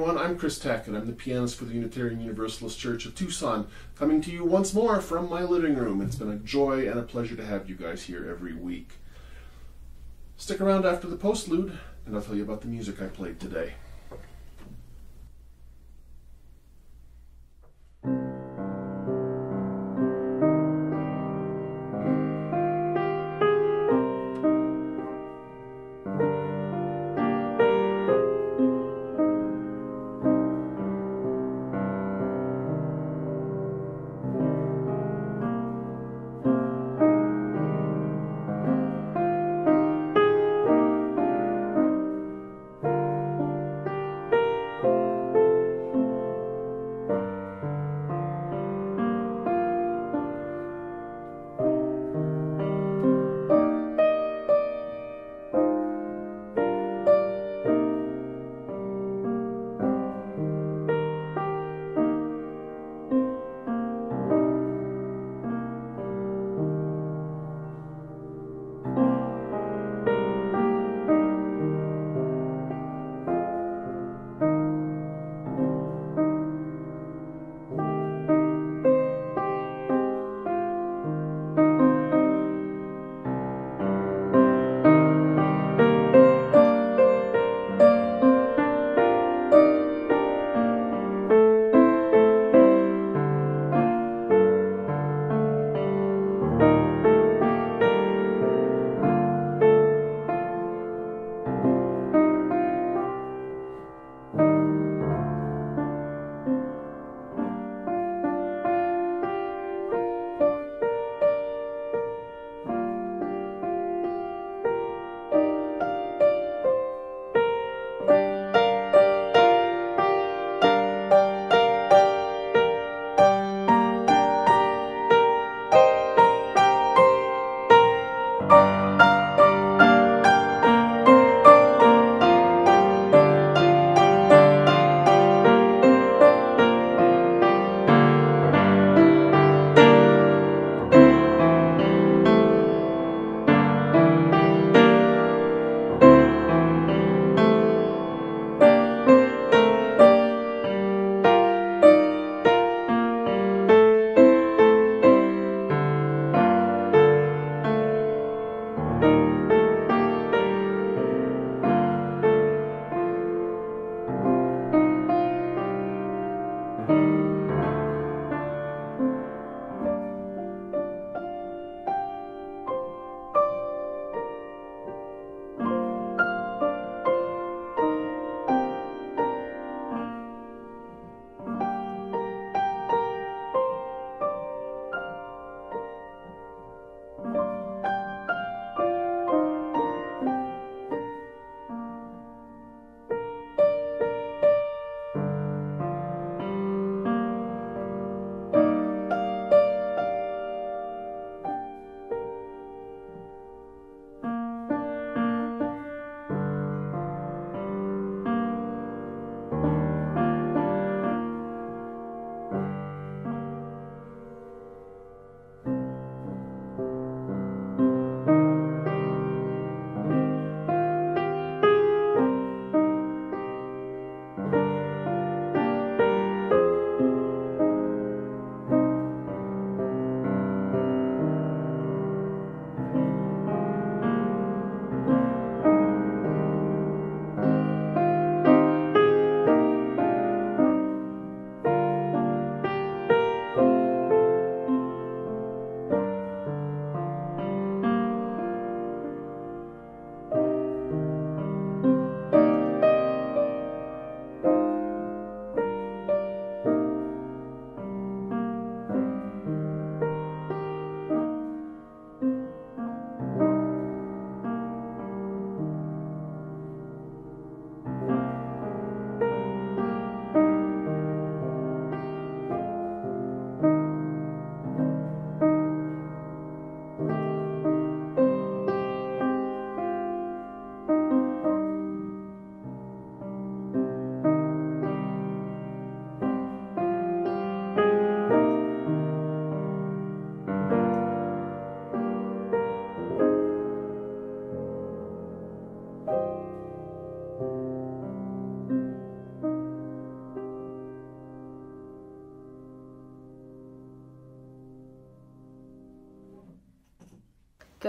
Everyone. I'm Chris Tackett. I'm the pianist for the Unitarian Universalist Church of Tucson, coming to you once more from my living room. It's been a joy and a pleasure to have you guys here every week. Stick around after the postlude, and I'll tell you about the music I played today.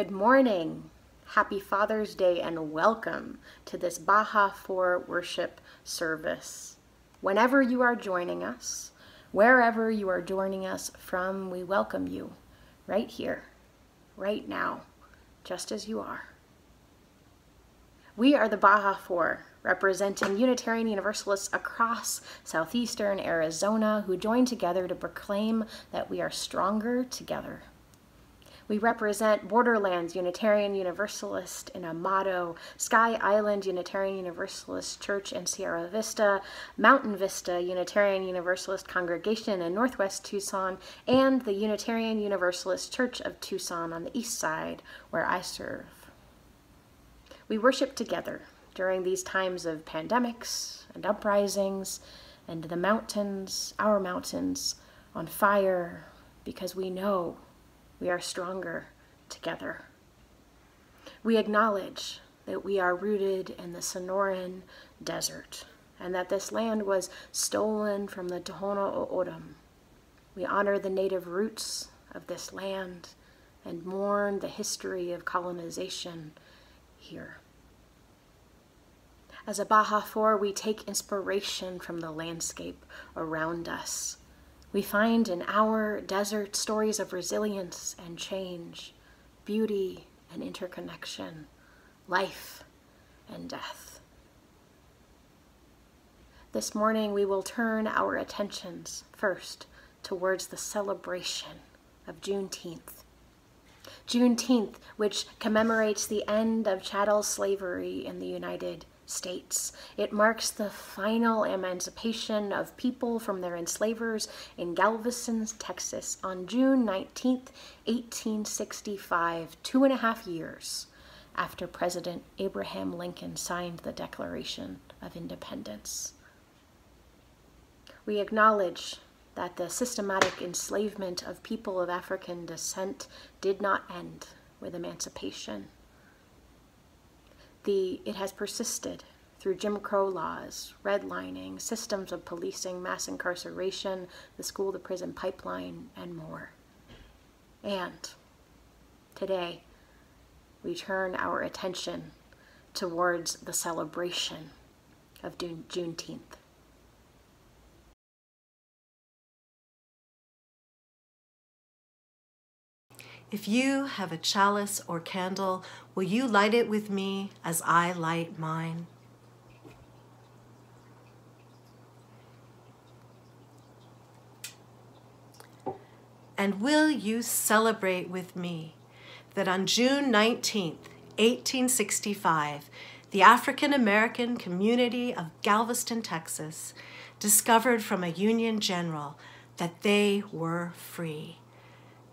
Good morning. Happy Father's Day and welcome to this Baja 4 worship service. Whenever you are joining us, wherever you are joining us from, we welcome you right here, right now, just as you are. We are the Baja 4, representing Unitarian Universalists across southeastern Arizona who join together to proclaim that we are stronger together. We represent Borderlands Unitarian Universalist in Amado, Sky Island Unitarian Universalist Church in Sierra Vista, Mountain Vista Unitarian Universalist Congregation in Northwest Tucson, and the Unitarian Universalist Church of Tucson on the east side, where I serve. We worship together during these times of pandemics and uprisings and the mountains, our mountains, on fire because we know we are stronger together. We acknowledge that we are rooted in the Sonoran Desert and that this land was stolen from the Tohono O'odham. We honor the native roots of this land and mourn the history of colonization here. As a Baja 4, we take inspiration from the landscape around us we find in our desert stories of resilience and change, beauty and interconnection, life and death. This morning we will turn our attentions first towards the celebration of Juneteenth. Juneteenth, which commemorates the end of chattel slavery in the United States. It marks the final emancipation of people from their enslavers in Galveston, Texas on June 19, 1865, two and a half years after President Abraham Lincoln signed the Declaration of Independence. We acknowledge that the systematic enslavement of people of African descent did not end with emancipation the, it has persisted through Jim Crow laws, redlining, systems of policing, mass incarceration, the school to prison pipeline, and more. And today, we turn our attention towards the celebration of June, Juneteenth. If you have a chalice or candle, will you light it with me as I light mine? And will you celebrate with me that on June 19th, 1865, the African American community of Galveston, Texas, discovered from a Union general that they were free.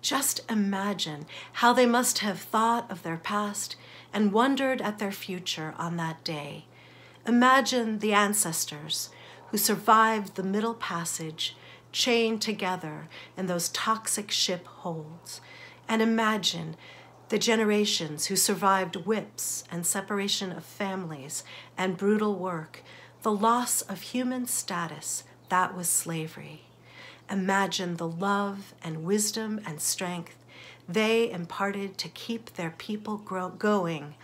Just imagine how they must have thought of their past and wondered at their future on that day. Imagine the ancestors who survived the Middle Passage chained together in those toxic ship holds. And imagine the generations who survived whips and separation of families and brutal work, the loss of human status that was slavery imagine the love and wisdom and strength they imparted to keep their people going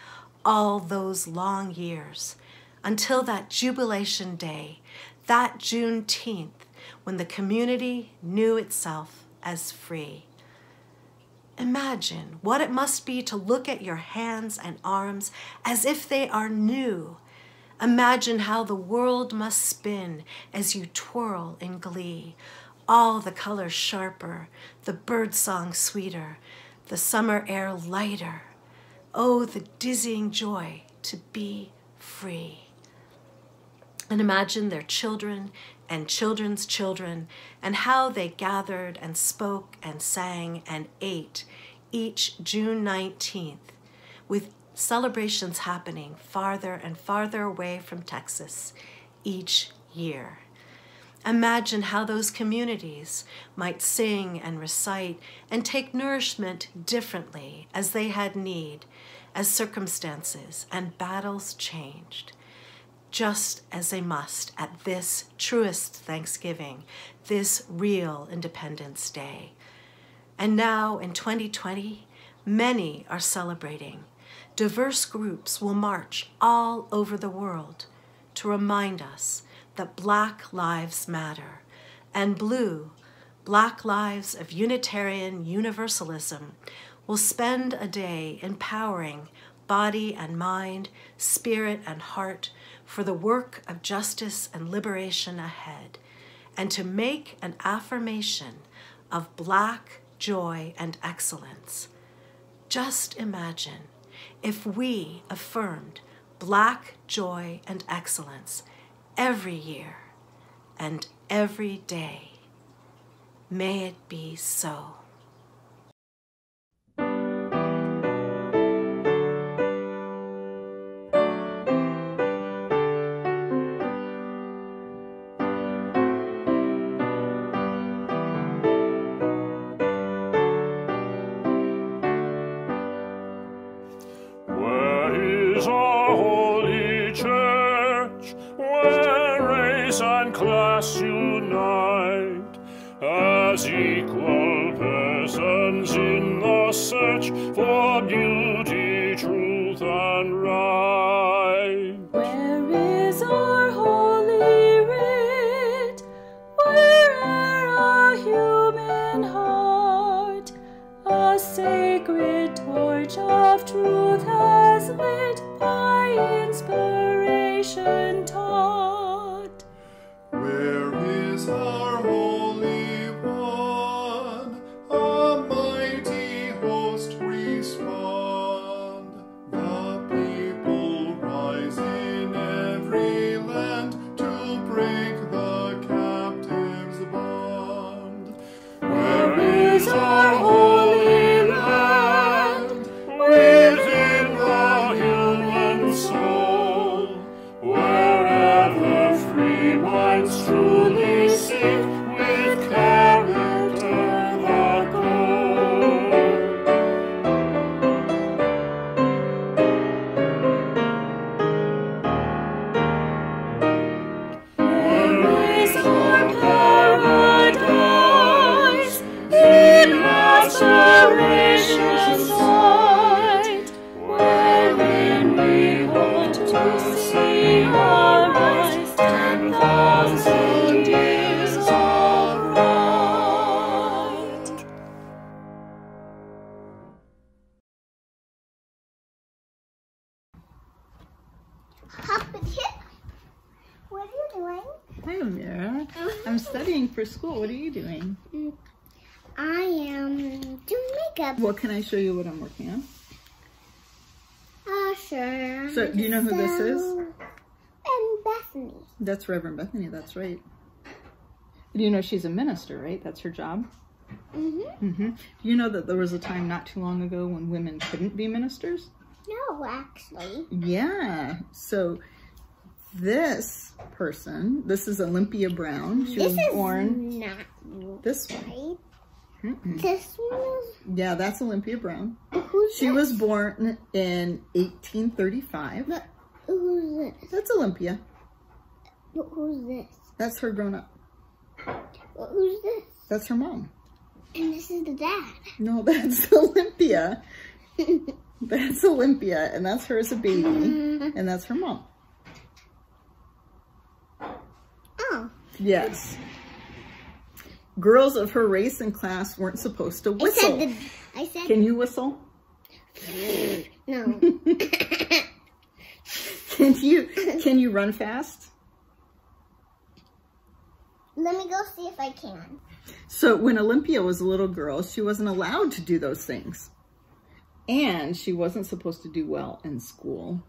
all those long years until that jubilation day, that Juneteenth, when the community knew itself as free. Imagine what it must be to look at your hands and arms as if they are new. Imagine how the world must spin as you twirl in glee, all the colors sharper, the bird song sweeter, the summer air lighter. Oh, the dizzying joy to be free. And imagine their children and children's children and how they gathered and spoke and sang and ate each June 19th, with celebrations happening farther and farther away from Texas each year. Imagine how those communities might sing and recite and take nourishment differently as they had need, as circumstances and battles changed, just as they must at this truest Thanksgiving, this real Independence Day. And now in 2020, Many are celebrating. Diverse groups will march all over the world to remind us that Black Lives Matter and BLUU, Black Lives of Unitarian Universalism, will spend a day empowering body and mind, spirit and heart for the work of justice and liberation ahead, and to make an affirmation of Black joy and excellence. Just imagine if we affirmed Black joy and excellence every year and every day. May it be so. Show you what I'm working on? Oh, sure. So, do you know who this is? And Bethany. That's Reverend Bethany. That's right. You know she's a minister, right? That's her job. Mm-hmm. hmm Do You know that there was a time not too long ago when women couldn't be ministers. No, actually. Yeah. So this person, this is Olympia Brown. She this was is born not this one. This one. Yeah, that's Olympia Brown. Who's She this? was born in 1835. But who's this? That's Olympia. But who's this? That's her grown up. But who's this? That's her mom. And this is the dad. No, that's Olympia. That's Olympia, and that's her as a baby, mm-hmm. and that's her mom. Oh, Yes. Girls of her race and class weren't supposed to I whistle. said the. I said Can you whistle? no. Can you can you run fast? Let me go see if I can. So when Olympia was a little girl, she wasn't allowed to do those things. And she wasn't supposed to do well in school.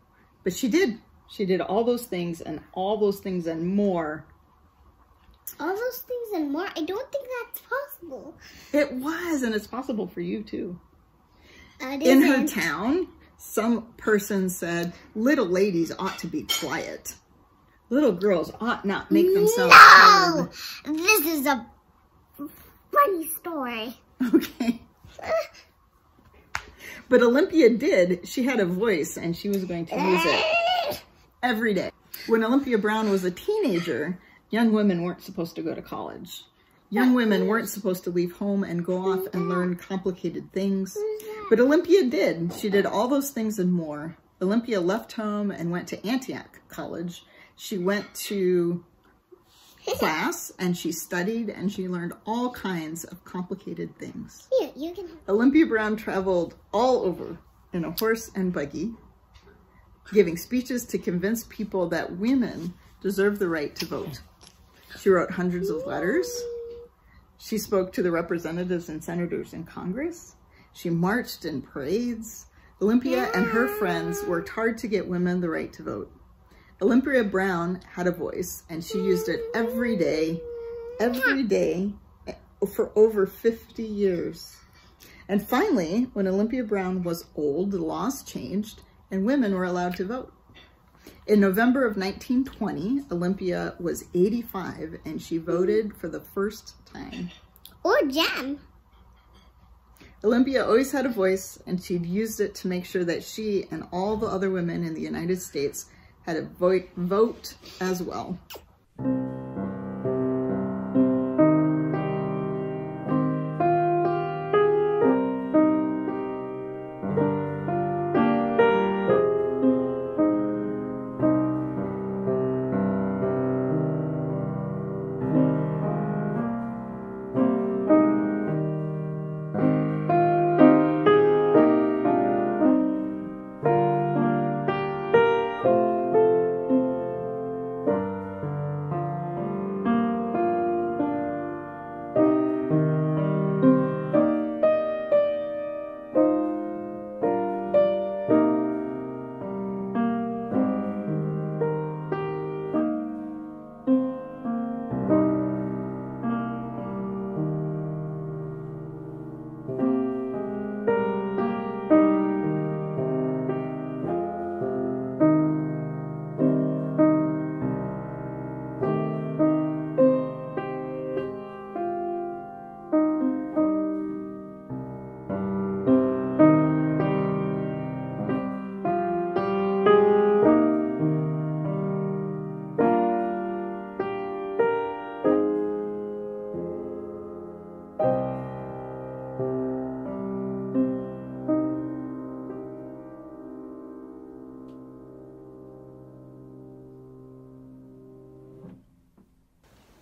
But she did. She did all those things and all those things and more. All those things and more. I don't think that's possible. It was, and it's possible for you too. Uh, In her town, some person said little ladies ought to be quiet. Little girls ought not make themselves No! This is a funny story. Okay. But Olympia did. She had a voice and she was going to use it every day. When Olympia Brown was a teenager, young women weren't supposed to go to college. Young women weren't supposed to leave home and go off and learn complicated things. But Olympia did. She did all those things and more. Olympia left home and went to Antioch College. She went to class and she studied and she learned all kinds of complicated things. Here, you can. Olympia Brown traveled all over in a horse and buggy, giving speeches to convince people that women deserve the right to vote. She wrote hundreds of letters. She spoke to the representatives and senators in Congress. She marched in parades. Olympia and her friends worked hard to get women the right to vote. Olympia Brown had a voice and she used it every day, every day eh, for over 50 years. And finally, when Olympia Brown was old, the laws changed and women were allowed to vote. In November of 1920, Olympia was 85 and she voted for the first time. Or jam. Olympia always had a voice and she'd used it to make sure that she and all the other women in the United States had a vote, vote as well.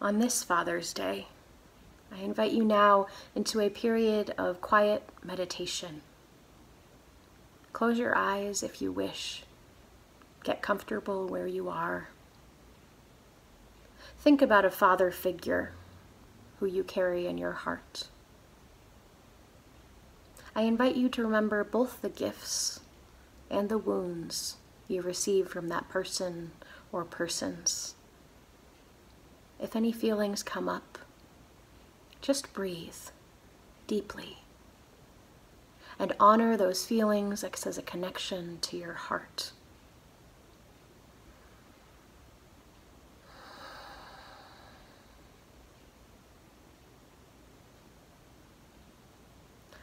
On this Father's Day, I invite you now into a period of quiet meditation. Close your eyes if you wish. Get comfortable where you are. Think about a father figure who you carry in your heart. I invite you to remember both the gifts and the wounds you received from that person or persons. If any feelings come up, just breathe deeply and honor those feelings as a connection to your heart.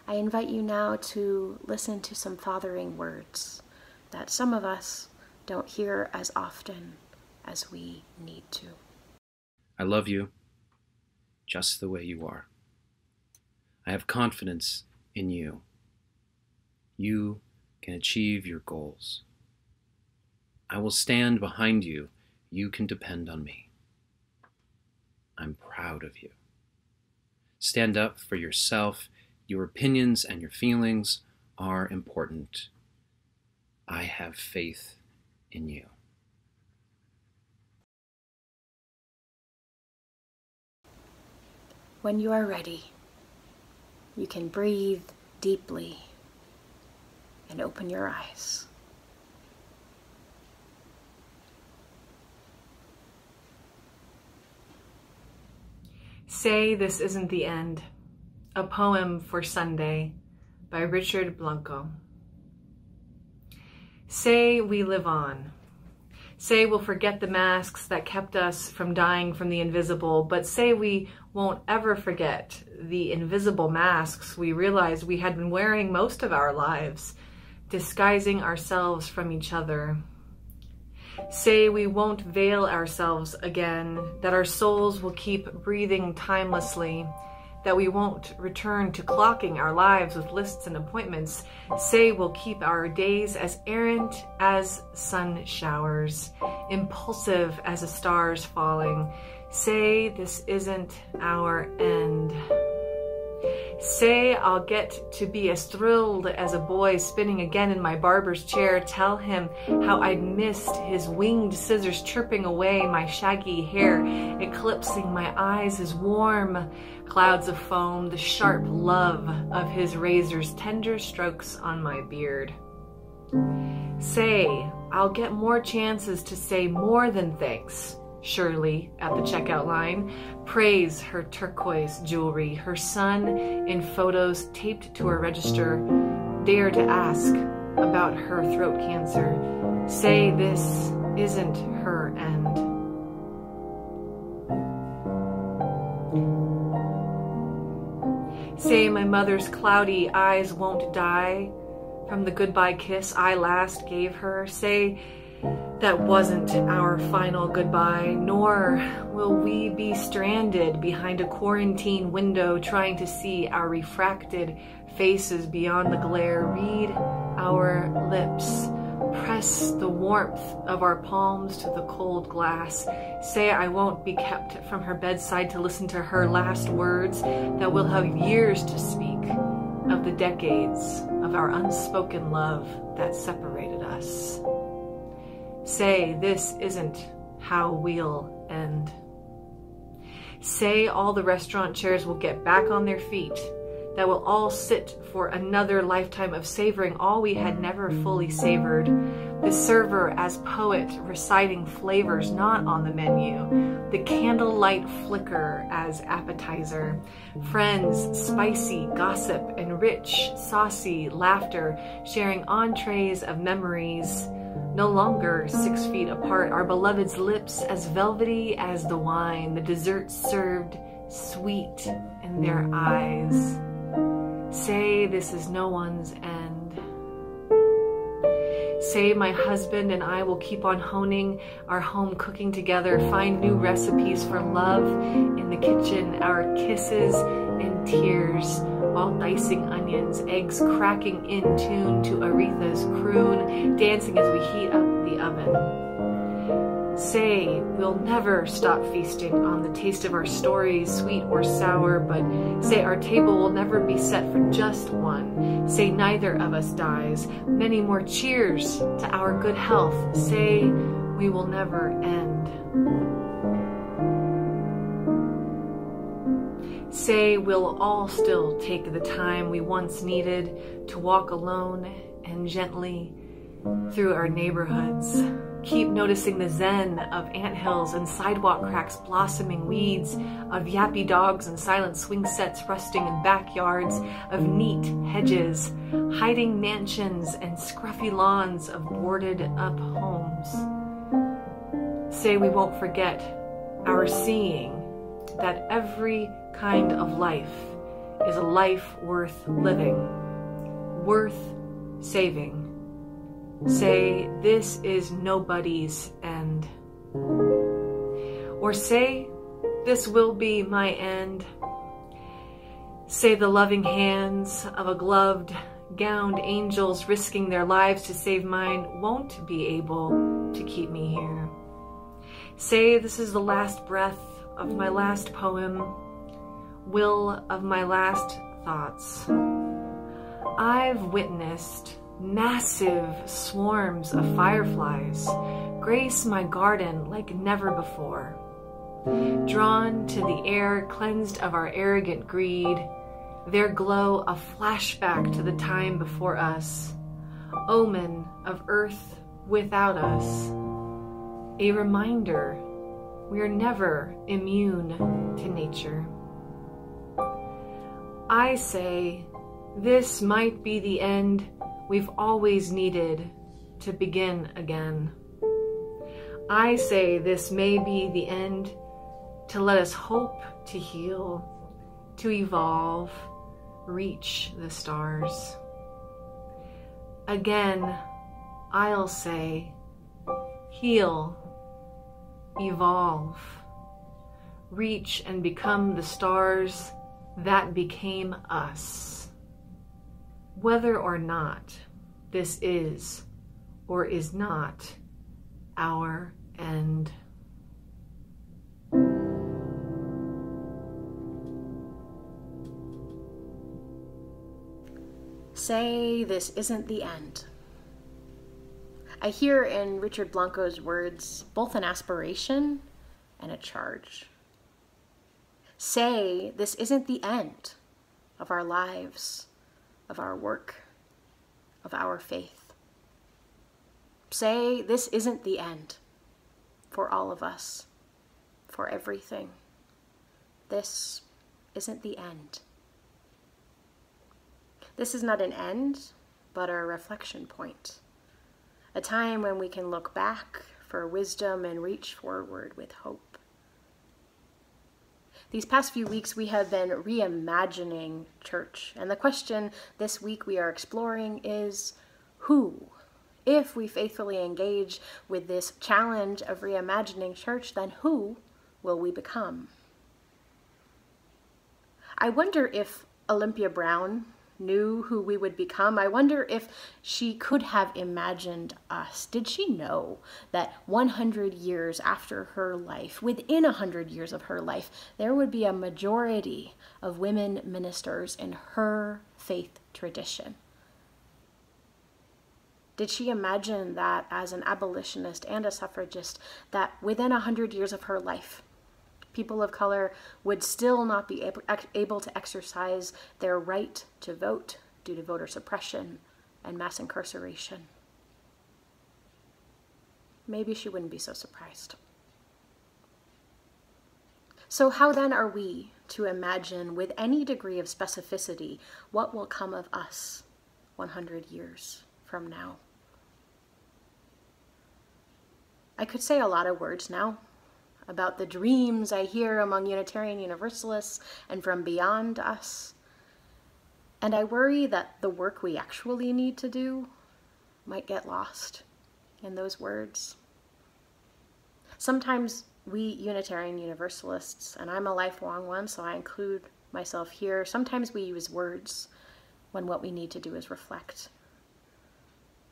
I invite you now to listen to some fathering words that some of us don't hear as often as we need to. I love you just the way you are. I have confidence in you. You can achieve your goals. I will stand behind you. You can depend on me. I'm proud of you. Stand up for yourself. Your opinions and your feelings are important. I have faith in you. When you are ready, you can breathe deeply and open your eyes. Say This Isn't the End, a poem for Sunday by Richard Blanco. Say we live on. Say we'll forget the masks that kept us from dying from the invisible, but say we won't ever forget the invisible masks we realized we had been wearing most of our lives, disguising ourselves from each other. Say we won't veil ourselves again, that our souls will keep breathing timelessly, that we won't return to clocking our lives with lists and appointments. Say we'll keep our days as errant as sun showers, impulsive as the stars falling. Say this isn't our end. Say I'll get to be as thrilled as a boy spinning again in my barber's chair. Tell him how I'd missed his winged scissors chirping away my shaggy hair, eclipsing my eyes as warm clouds of foam, the sharp love of his razor's tender strokes on my beard. Say I'll get more chances to say more than thanks. Shirley at the checkout line. Praise her turquoise jewelry, her son in photos taped to her register. Dare to ask about her throat cancer. Say this isn't her end. Say my mother's cloudy eyes won't die from the goodbye kiss I last gave her. Say that wasn't our final goodbye, nor will we be stranded behind a quarantine window trying to see our refracted faces beyond the glare. Read our lips. Press the warmth of our palms to the cold glass. Say I won't be kept from her bedside to listen to her last words that will have years to speak of the decades of our unspoken love that separated us say this isn't how we'll end. Say all the restaurant chairs will get back on their feet, that we'll all sit for another lifetime of savoring all we had never fully savored. The server as poet reciting flavors not on the menu, the candlelight flicker as appetizer, friends, spicy gossip and rich, saucy laughter, sharing entrees of memories no longer six feet apart, our beloved's lips as velvety as the wine, the dessert served sweet in their eyes. Say this is no one's end. Say my husband and I will keep on honing our home cooking together, find new recipes for love in the kitchen, our kisses and tears while dicing onions, eggs cracking in tune to Aretha's croon, dancing as we heat up the oven. Say we'll never stop feasting on the taste of our stories, sweet or sour, but say our table will never be set for just one. Say neither of us dies. Many more cheers to our good health. Say we will never end. Say we'll all still take the time we once needed to walk alone and gently through our neighborhoods. Keep noticing the zen of anthills and sidewalk cracks, blossoming weeds, of yappy dogs and silent swing sets rusting in backyards, of neat hedges, hiding mansions and scruffy lawns of boarded up homes. Say we won't forget our seeing that every kind of life is a life worth living, worth saving. Say, this is nobody's end. Or say, this will be my end. Say, the loving hands of a gloved, gowned angels risking their lives to save mine won't be able to keep me here. Say, this is the last breath of my last poem, will of my last thoughts. I've witnessed massive swarms of fireflies grace my garden like never before. Drawn to the air cleansed of our arrogant greed, their glow a flashback to the time before us, omen of earth without us, a reminder we are never immune to nature. I say this might be the end we've always needed to begin again. I say this may be the end to let us hope to heal, to evolve, reach the stars. Again, I'll say, heal, evolve, reach and become the stars that became us. Whether or not this is or is not our end. Say this isn't the end. I hear in Richard Blanco's words both an aspiration and a charge. Say this isn't the end of our lives, of our work, of our faith. Say this isn't the end for all of us, for everything. This isn't the end. This is not an end, but a reflection point. A time when we can look back for wisdom and reach forward with hope. These past few weeks, we have been reimagining church. And the question this week we are exploring is who? If we faithfully engage with this challenge of reimagining church, then who will we become? I wonder if Olympia Brown knew who we would become. I wonder if she could have imagined us. Did she know that 100 years after her life, within 100 years of her life, there would be a majority of women ministers in her faith tradition? Did she imagine that as an abolitionist and a suffragist, that within 100 years of her life, people of color would still not be able, able to exercise their right to vote due to voter suppression and mass incarceration. Maybe she wouldn't be so surprised. So, how then are we to imagine with any degree of specificity what will come of us 100 years from now? I could say a lot of words now about the dreams I hear among Unitarian Universalists and from beyond us. And I worry that the work we actually need to do might get lost in those words. Sometimes we Unitarian Universalists, and I'm a lifelong one, so I include myself here, sometimes we use words when what we need to do is reflect.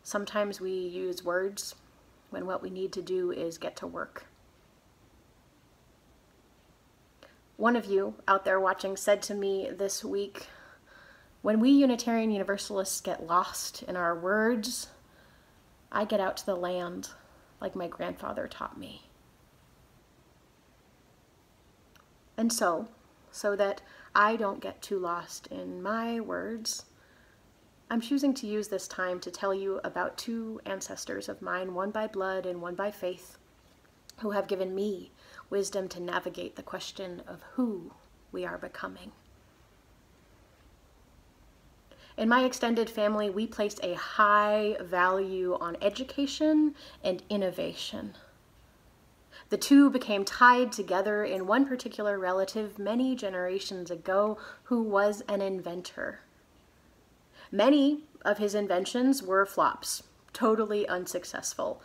Sometimes we use words when what we need to do is get to work. One of you out there watching said to me this week when we Unitarian Universalists get lost in our words, I get out to the land like my grandfather taught me. And so, so that I don't get too lost in my words, I'm choosing to use this time to tell you about two ancestors of mine, one by blood and one by faith, who have given me wisdom to navigate the question of who we are becoming. In my extended family, we placed a high value on education and innovation. The two became tied together in one particular relative many generations ago who was an inventor. Many of his inventions were flops, totally unsuccessful.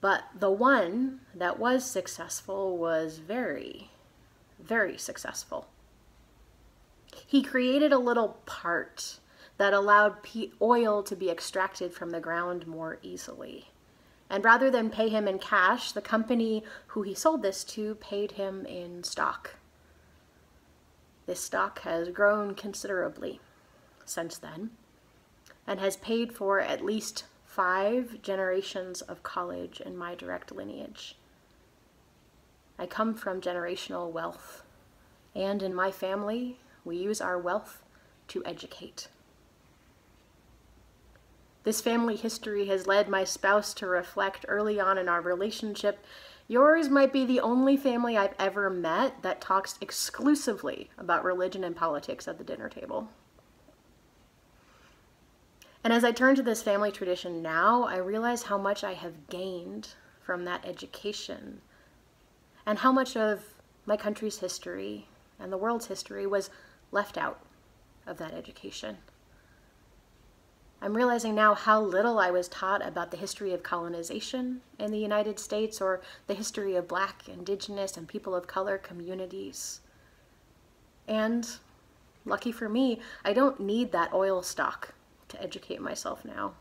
But the one that was successful was very, very successful. He created a little part that allowed oil to be extracted from the ground more easily. And rather than pay him in cash, the company who he sold this to paid him in stock. This stock has grown considerably since then and has paid for at least five generations of college in my direct lineage. I come from generational wealth, and in my family, we use our wealth to educate. This family history has led my spouse to reflect early on in our relationship yours might be the only family I've ever met that talks exclusively about religion and politics at the dinner table. And as I turn to this family tradition now, I realize how much I have gained from that education and how much of my country's history and the world's history was left out of that education. I'm realizing now how little I was taught about the history of colonization in the United States or the history of Black, Indigenous, and people of color communities. And lucky for me, I don't need that oil stock to educate myself now.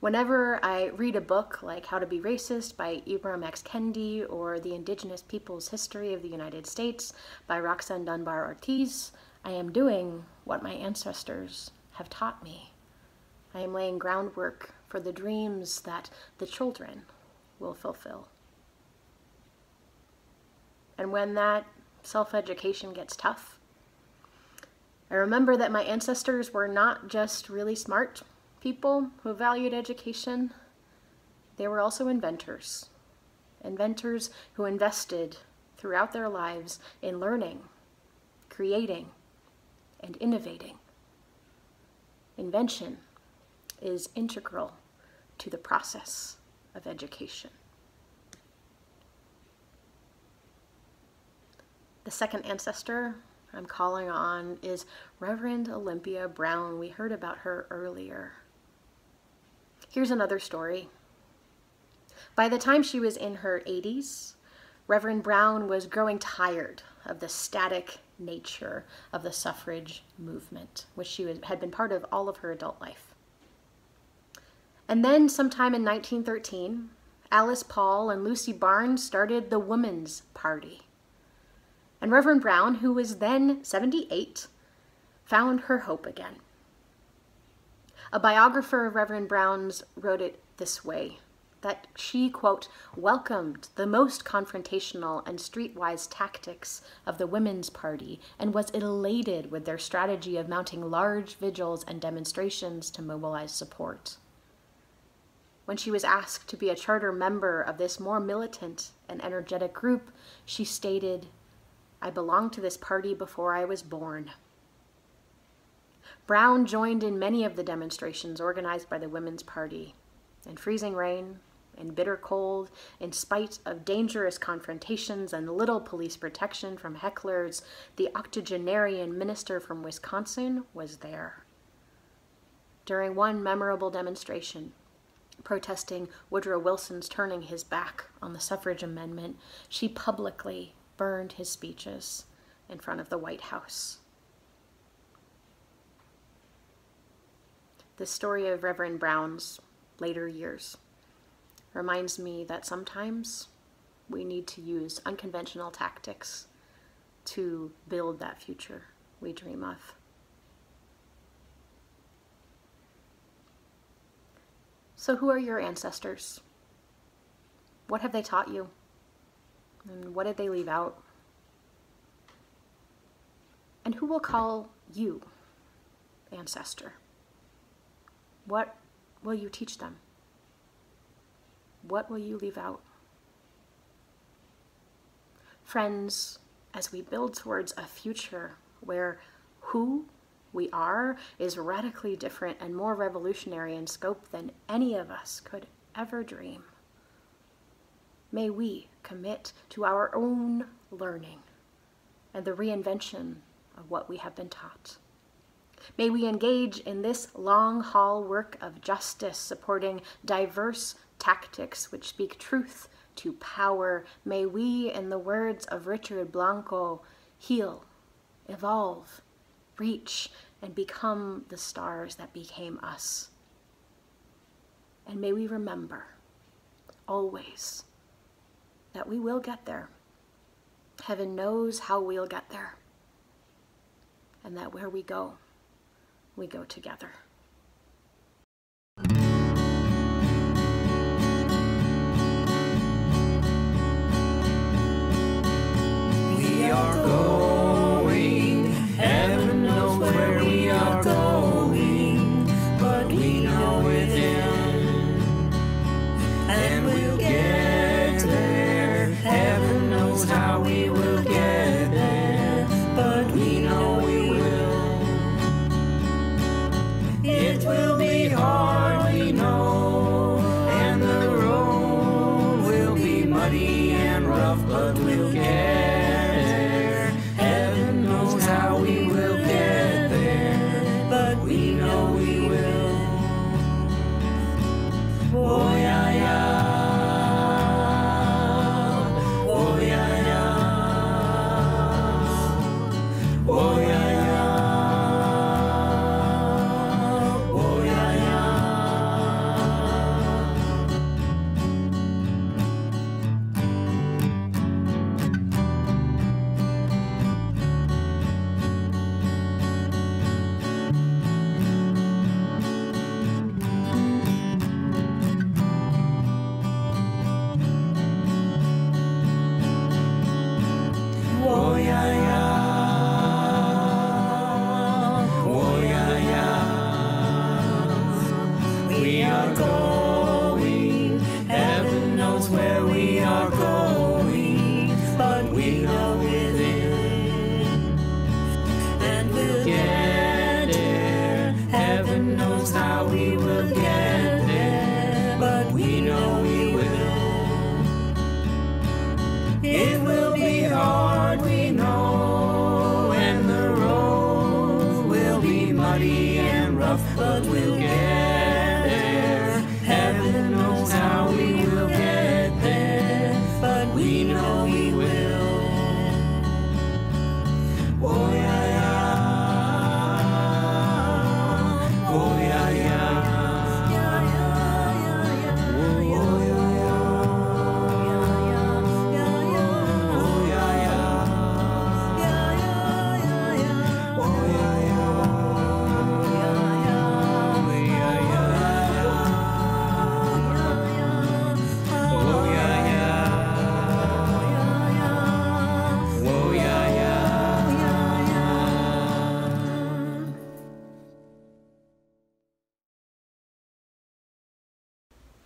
Whenever I read a book like How to Be Racist by Ibram X. Kendi or The Indigenous Peoples History of the United States by Roxanne Dunbar Ortiz, I am doing what my ancestors have taught me. I am laying groundwork for the dreams that the children will fulfill. And when that self education gets tough, I remember that my ancestors were not just really smart people who valued education, they were also inventors. Inventors who invested throughout their lives in learning, creating, and innovating. Invention is integral to the process of education. The second ancestor I'm calling on is Reverend Olympia Brown. We heard about her earlier. Here's another story. By the time she was in her 80s, Reverend Brown was growing tired of the static nature of the suffrage movement, which she had been part of all of her adult life. And then, sometime in 1913, Alice Paul and Lucy Burns started the Women's Party. And Reverend Brown, who was then 78, found her hope again. A biographer of Reverend Brown's wrote it this way that she, quote, welcomed the most confrontational and streetwise tactics of the Women's Party and was elated with their strategy of mounting large vigils and demonstrations to mobilize support. When she was asked to be a charter member of this more militant and energetic group, she stated, I belonged to this party before I was born. Brown joined in many of the demonstrations organized by the Women's Party. In freezing rain, in bitter cold, in spite of dangerous confrontations and little police protection from hecklers, the octogenarian minister from Wisconsin was there. During one memorable demonstration, protesting Woodrow Wilson's turning his back on the suffrage amendment, she publicly burned his speeches in front of the White House. The story of Reverend Brown's later years reminds me that sometimes we need to use unconventional tactics to build that future we dream of. So, who are your ancestors? What have they taught you? And what did they leave out? And who will call you ancestor? What will you teach them? What will you leave out? Friends, as we build towards a future where who we are is radically different and more revolutionary in scope than any of us could ever dream, may we commit to our own learning and the reinvention of what we have been taught. May we engage in this long haul work of justice, supporting diverse tactics which speak truth to power. May we, in the words of Richard Blanco, heal, evolve, reach, and become the stars that became us. And may we remember, always, that we will get there. Heaven knows how we'll get there. And that where we go, we go together. We are going,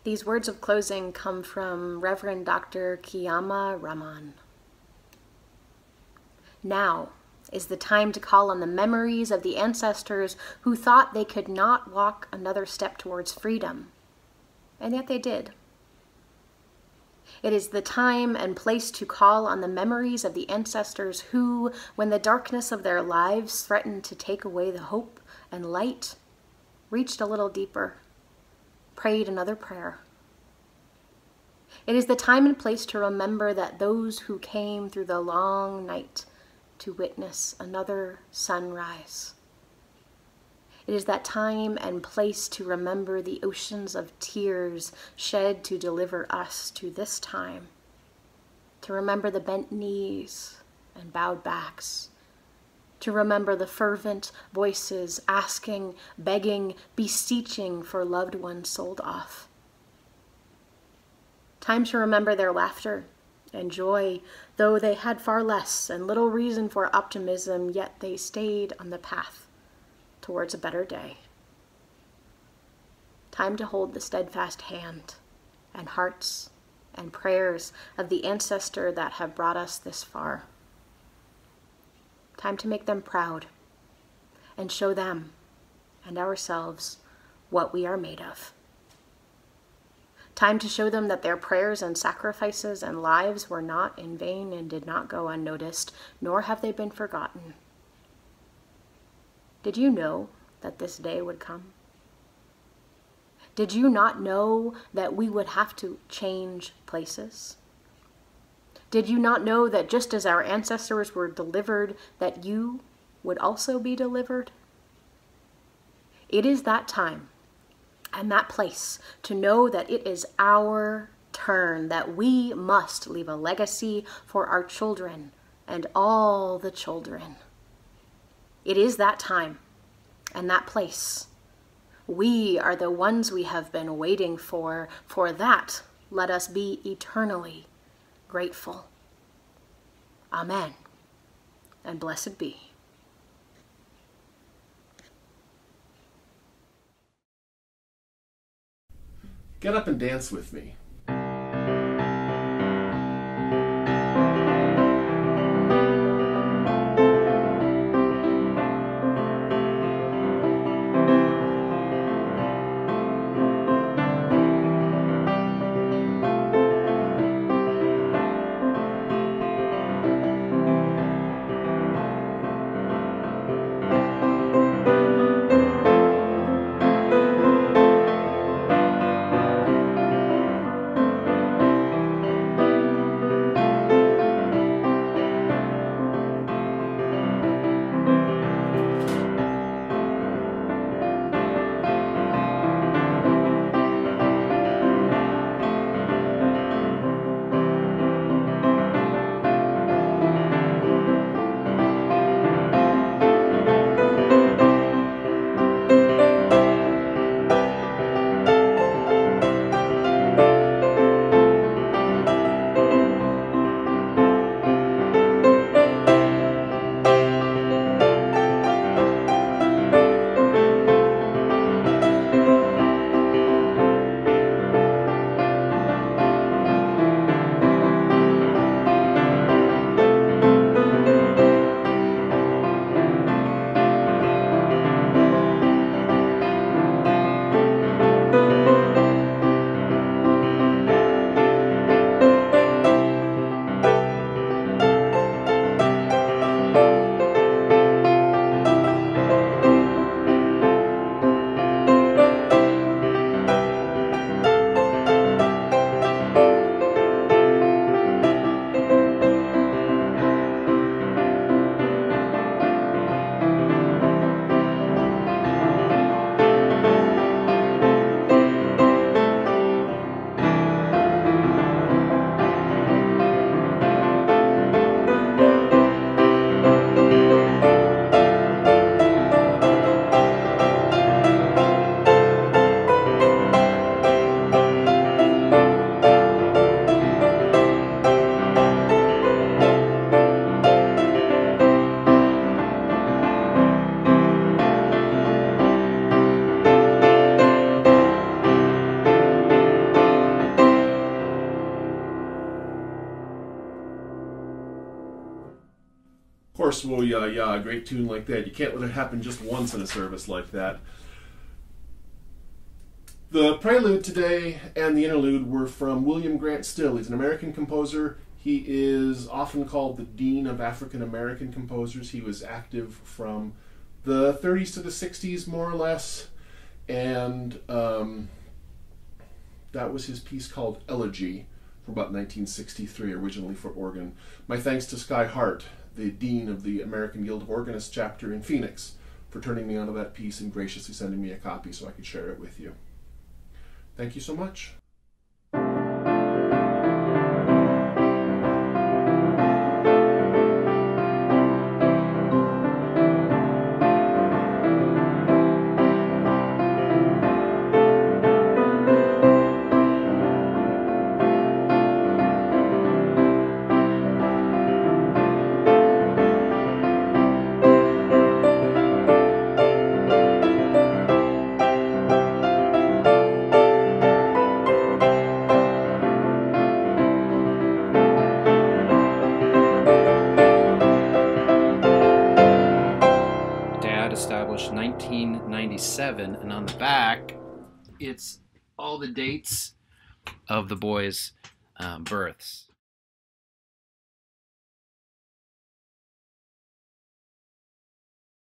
These words of closing come from Reverend Dr. Kiyama Raman. Now is the time to call on the memories of the ancestors who thought they could not walk another step towards freedom, and yet they did. It is the time and place to call on the memories of the ancestors who, when the darkness of their lives threatened to take away the hope and light, reached a little deeper, prayed another prayer. It is the time and place to remember that those who came through the long night to witness another sunrise. It is that time and place to remember the oceans of tears shed to deliver us to this time. To remember the bent knees and bowed backs. To remember the fervent voices asking, begging, beseeching for loved ones sold off. Time to remember their laughter and joy, though they had far less and little reason for optimism, yet they stayed on the path towards a better day. Time to hold the steadfast hand and hearts and prayers of the ancestor that have brought us this far. Time to make them proud and show them and ourselves what we are made of. Time to show them that their prayers and sacrifices and lives were not in vain and did not go unnoticed, nor have they been forgotten. Did you know that this day would come? Did you not know that we would have to change places? Did you not know that just as our ancestors were delivered, that you would also be delivered? It is that time and that place to know that it is our turn, that we must leave a legacy for our children and all the children. It is that time and that place. We are the ones we have been waiting for. For that, let us be eternally grateful. Amen. And blessed be. Get up and dance with me. Well, yeah, yeah, a great tune like that. You can't let it happen just once in a service like that. The prelude today and the interlude were from William Grant Still. He's an American composer. He is often called the Dean of African American composers. He was active from the 30s to the 60s, more or less. And um, that was his piece called Elegy from about 1963, originally for organ. My thanks to Sky Hart, the Dean of the American Guild of Organists chapter in Phoenix, for turning me onto that piece and graciously sending me a copy so I could share it with you. Thank you so much. It's all the dates of the boys' um, births.